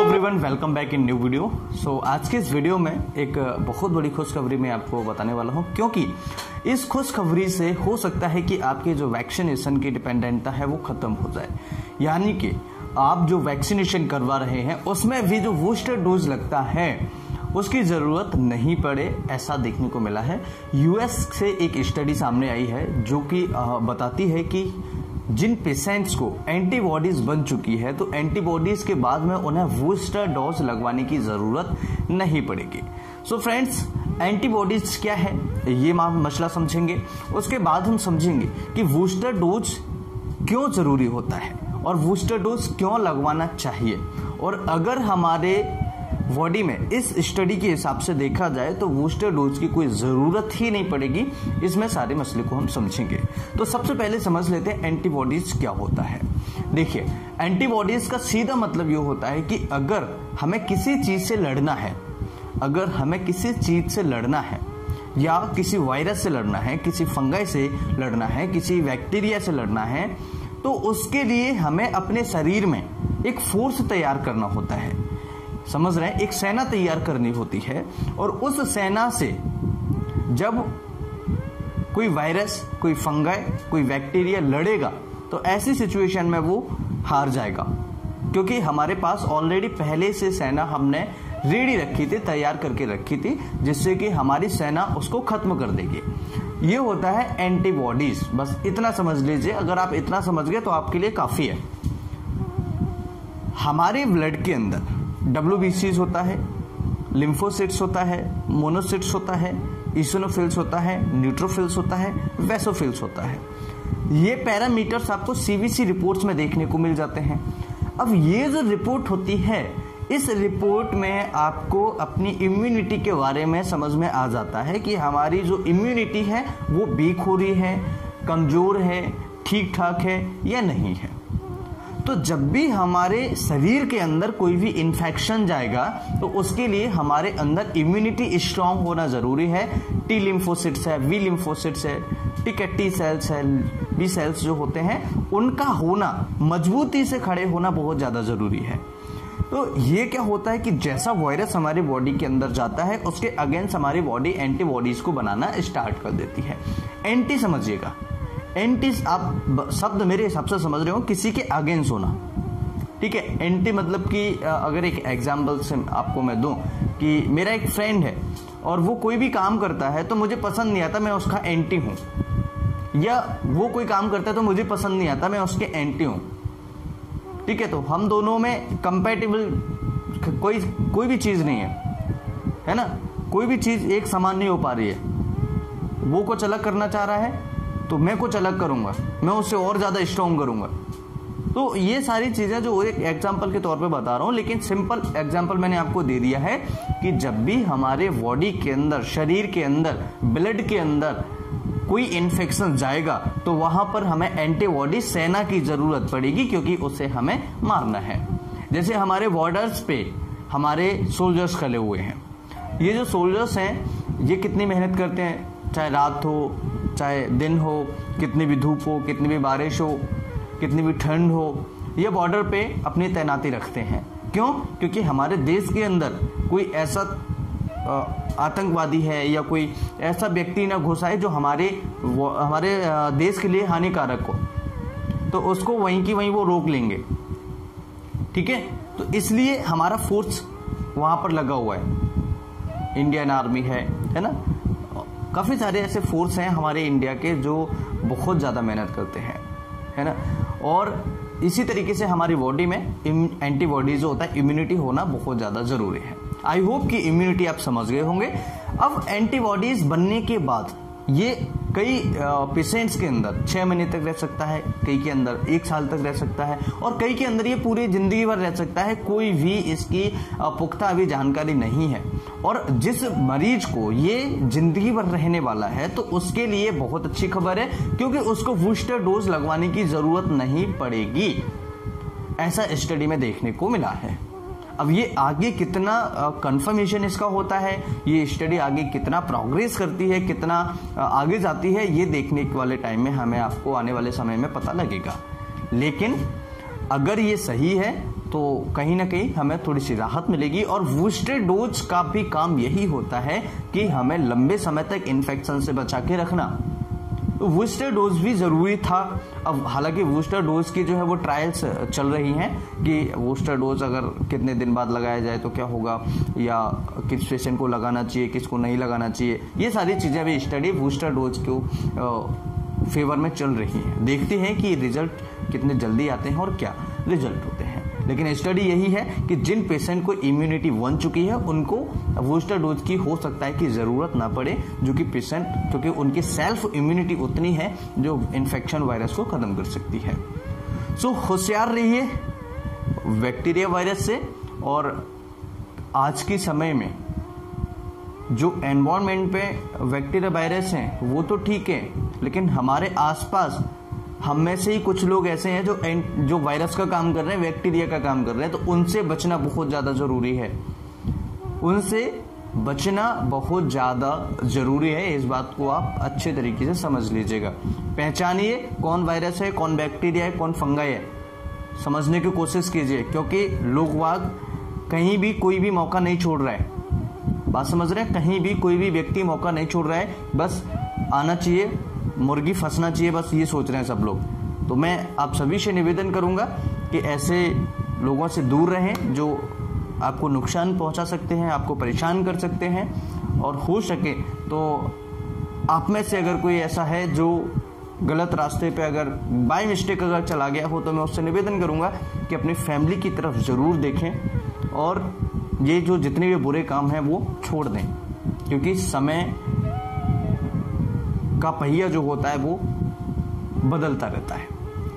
Everyone welcome back in new video so आज के इस वीडियो में एक बहुत बड़ी खुशखबरी मैं आपको बताने वाला हूँ, क्योंकि इस खुशखबरी से हो सकता है कि आपकी जो वैक्सीनेशन की डिपेंडेंटता है वो खत्म हो जाए। यानी कि आप जो वैक्सीनेशन करवा रहे हैं, उसमें भी जो बूस्टर डोज लगता है, उसकी ज़रूरत नहीं पड़े, ऐसा देखने को मिला है। यूएस से एक स्टडी सामने आई है, जो कि बताती है कि जिन पेशेंट्स को एंटीबॉडीज बन चुकी है तो एंटीबॉडीज के बाद में उन्हें बूस्टर डोज लगवाने की ज़रूरत नहीं पड़ेगी। सो फ्रेंड्स एंटीबॉडीज क्या है? ये मसला समझेंगे। उसके बाद हम समझेंगे कि बूस्टर डोज क्यों ज़रूरी होता है और बूस्टर डोज क्यों लगवाना चाहिए। और अगर हमारे बॉडी में। इस स्टडी के हिसाब से देखा जाए तो बूस्टर डोज की कोई ज़रूरत ही नहीं पड़ेगी। इसमें सारे मसले को हम समझेंगे। तो सबसे पहले समझ लेते हैं एंटीबॉडीज क्या होता है। देखिए एंटीबॉडीज का सीधा मतलब ये होता है कि अगर हमें किसी चीज़ से लड़ना है, अगर हमें किसी चीज़ से लड़ना है, या किसी वायरस से लड़ना है, किसी फंगाई से लड़ना है, किसी बैक्टीरिया से लड़ना है तो उसके लिए हमें अपने शरीर में एक फोर्स तैयार करना होता है। समझ रहे हैं? एक सेना तैयार करनी होती है और उस सेना से जब कोई वायरस, कोई फंगाई, कोई बैक्टीरिया लड़ेगा तो ऐसी सिचुएशन में वो हार जाएगा। क्योंकि हमारे पास ऑलरेडी पहले से सेना हमने रेडी रखी थी, तैयार करके रखी थी, जिससे कि हमारी सेना उसको खत्म कर देगी। ये होता है एंटीबॉडीज बस इतना समझ लीजिए, अगर आप इतना समझ गए तो आपके लिए काफ़ी है। हमारे ब्लड के अंदर डब्ल्यू होता है, लिम्फोसिट्स होता है, मोनोसिट्स होता है इसोनोफिल्स होता है, न्यूट्रोफिल्स होता है, वेसोफिल्स होता है। ये पैरामीटर्स आपको सीवीसी रिपोर्ट्स में देखने को मिल जाते हैं। अब ये जो रिपोर्ट होती है, इस रिपोर्ट में आपको अपनी इम्यूनिटी के बारे में समझ में आ जाता है कि हमारी जो इम्यूनिटी है, वो वीक हो रही है, कमज़ोर है ठीक ठाक है या नहीं है। तो जब भी हमारे शरीर के अंदर कोई भी इन्फेक्शन जाएगा तो उसके लिए हमारे अंदर इम्यूनिटी स्ट्रांग होना ज़रूरी है। टी लिम्फोसिट्स है वी लिम्फोसिट्स है ठीक है टी सेल्स है बी सेल्स जो होते हैं, उनका होना, मजबूती से खड़े होना बहुत ज़्यादा ज़रूरी है। तो ये क्या होता है कि जैसा वायरस हमारी बॉडी के अंदर जाता है, उसके अगेंस्ट हमारी बॉडी एंटीबॉडीज को बनाना स्टार्ट कर देती है। एंटी समझिएगा। एंटी आप शब्द मेरे हिसाब से समझ रहे हो, किसी के अगेंस्ट होना। ठीक है? एंटी मतलब कि अगर एक एग्ज़ाम्पल से आपको मैं दूँ कि मेरा एक फ्रेंड है और वो कोई भी काम करता है तो मुझे पसंद नहीं आता मैं उसका एंटी हूँ। या वो कोई काम करता है तो मुझे पसंद नहीं आता मैं उसके एंटी हूँ। ठीक है? तो हम दोनों में कंपेटेबल कोई कोई भी चीज़ नहीं है। है ना? कोई भी चीज़ एक समान नहीं हो पा रही है। वो कुछ अलग करना चाह रहा है तो मैं कुछ अलग करूँगा। मैं उससे और ज़्यादा स्ट्रॉन्ग करूँगा। तो ये सारी चीज़ें जो एक एग्ज़ाम्पल के तौर पे बता रहा हूँ, लेकिन सिंपल एग्ज़ाम्पल मैंने आपको दे दिया है कि जब भी हमारे बॉडी के अंदर, शरीर के अंदर ब्लड के अंदर कोई इन्फेक्शन जाएगा तो वहाँ पर हमें एंटीबॉडी सेना की ज़रूरत पड़ेगी, क्योंकि उसे हमें मारना है। जैसे हमारे बॉर्डर्स पे हमारे सोल्जर्स खड़े हुए हैं। ये जो सोल्जर्स हैं, ये कितनी मेहनत करते हैं? चाहे रात हो चाहे दिन हो, कितनी भी धूप हो, कितनी भी बारिश हो, कितनी भी ठंड हो, ये बॉर्डर पे अपनी तैनाती रखते हैं। क्यों? क्योंकि हमारे देश के अंदर कोई ऐसा आतंकवादी है या कोई ऐसा व्यक्ति ना घुसाए जो हमारे हमारे देश के लिए हानिकारक हो तो उसको वहीं की वहीं वो रोक लेंगे। ठीक है? तो इसलिए हमारा फोर्स वहाँ पर लगा हुआ है। इंडियन आर्मी है है ना? काफ़ी सारे ऐसे फोर्स हैं हमारे इंडिया के जो बहुत ज़्यादा मेहनत करते हैं, है ना? और इसी तरीके से हमारी बॉडी में एंटीबॉडीज जो होता है इम्यूनिटी होना बहुत ज़्यादा ज़रूरी है। आई होप कि इम्यूनिटी आप समझ गए होंगे। अब एंटीबॉडीज बनने के बाद ये कई पेशेंट्स के अंदर छह महीने तक रह सकता है, कई के अंदर एक साल तक रह सकता है, और कई के अंदर ये पूरी ज़िंदगी भर रह सकता है, कोई भी इसकी पुख्ता अभी जानकारी नहीं है। और जिस मरीज़ को ये ज़िंदगी भर रहने वाला है तो उसके लिए बहुत अच्छी खबर है, क्योंकि उसको बूस्टर डोज लगवाने की ज़रूरत नहीं पड़ेगी। ऐसा स्टडी में देखने को मिला है। अब ये आगे कितना कंफर्मेशन इसका होता है, ये स्टडी आगे कितना प्रोग्रेस करती है, कितना आगे जाती है, ये देखने वाले टाइम में हमें आपको आने वाले समय में पता लगेगा। लेकिन अगर ये सही है तो कहीं ना कहीं हमें थोड़ी सी राहत मिलेगी और बूस्टर डोज का भी काम यही होता है कि हमें लंबे समय तक इन्फेक्शन से बचा के रखना। बूस्टर डोज भी ज़रूरी था। अब हालाँकि बूस्टर डोज की जो है वो ट्रायल्स चल रही हैं कि बूस्टर डोज अगर कितने दिन बाद लगाया जाए तो क्या होगा? या किस पेशेंट को लगाना चाहिए, किसको नहीं लगाना चाहिए? ये सारी चीज़ें भी स्टडी बूस्टर डोज को फेवर में चल रही हैं। देखते हैं कि रिज़ल्ट कितने जल्दी आते हैं और क्या रिज़ल्ट होते हैं। लेकिन स्टडी यही है कि जिन पेशेंट को इम्यूनिटी बन चुकी है, उनको बूस्टर डोज की हो सकता है कि ज़रूरत ना पड़े, जो कि पेशेंट क्योंकि उनकी सेल्फ इम्यूनिटी उतनी है जो इन्फेक्शन वायरस को खत्म कर सकती है। सो होशियार रहिए बैक्टीरिया वायरस से और आज के समय में जो एनवायरमेंट पे बैक्टीरिया वायरस हैं, वो तो ठीक है, लेकिन हमारे आसपास हम में से ही कुछ लोग ऐसे हैं जो जो वायरस का काम कर रहे हैं, बैक्टीरिया का काम कर रहे हैं तो उनसे बचना बहुत ज़्यादा ज़रूरी है। उनसे बचना बहुत ज़्यादा ज़रूरी है, इस बात को आप अच्छे तरीके से समझ लीजिएगा। पहचानिए कौन वायरस है, कौन बैक्टीरिया है, कौन फंगाई है। समझने की कोशिश कीजिए, क्योंकि लोग वाग कहीं भी कोई भी मौका नहीं छोड़ रहा है। बात समझ रहे हैं? कहीं भी कोई भी व्यक्ति मौका नहीं छोड़ रहा है। बस आना चाहिए मुर्गी फंसना चाहिए, बस ये सोच रहे हैं सब लोग। तो मैं आप सभी से निवेदन करूँगा कि ऐसे लोगों से दूर रहें जो आपको नुकसान पहुँचा सकते हैं, आपको परेशान कर सकते हैं और हो सके तो आप में से अगर कोई ऐसा है जो गलत रास्ते पे अगर बाय मिस्टेक अगर चला गया हो तो मैं उससे निवेदन करूँगा कि अपनी फैमिली की तरफ़ ज़रूर देखें और ये जो जितने भी बुरे काम हैं वो छोड़ दें, क्योंकि समय का पहिया जो होता है वो बदलता रहता है।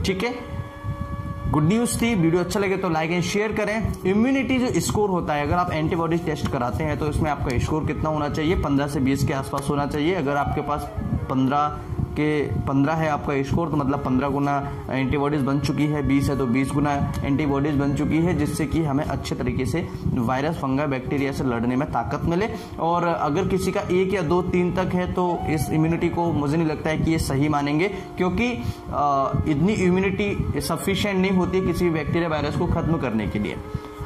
ठीक है? गुड न्यूज़ थी, वीडियो अच्छा लगे तो लाइक एंड शेयर करें। इम्यूनिटी जो स्कोर होता है, अगर आप एंटीबॉडीज टेस्ट कराते हैं तो इसमें आपका स्कोर कितना होना चाहिए? 15 से 20 के आसपास होना चाहिए। अगर आपके पास 15 कि पंद्रह है आपका स्कोर तो मतलब पंद्रह गुना एंटीबॉडीज बन चुकी है, बीस है तो बीस गुना एंटीबॉडीज बन चुकी है, जिससे कि हमें अच्छे तरीके से वायरस फंगा बैक्टीरिया से लड़ने में ताकत मिले। और अगर किसी का एक या दो तीन तक है तो इस इम्यूनिटी को मुझे नहीं लगता है कि ये सही मानेंगे, क्योंकि इतनी इम्यूनिटी सफिशेंट नहीं होती किसी बैक्टीरिया वायरस को खत्म करने के लिए।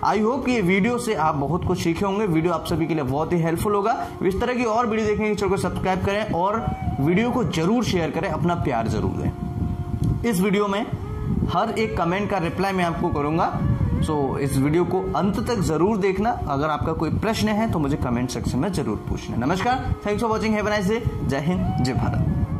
आई होप ये वीडियो से आप बहुत कुछ सीखे होंगे। वीडियो आप सभी के लिए बहुत ही हेल्पफुल होगा। इस तरह की और वीडियो देखने के चैनल को सब्सक्राइब करें और वीडियो को ज़रूर शेयर करें। अपना प्यार ज़रूर दें। इस वीडियो में हर एक कमेंट का रिप्लाई मैं आपको करूँगा। सो so, इस वीडियो को अंत तक ज़रूर देखना। अगर आपका कोई प्रश्न है तो मुझे कमेंट सेक्शन में ज़रूर पूछना। नमस्कार। Thanks for watching have nice day जय हिंद जय भारत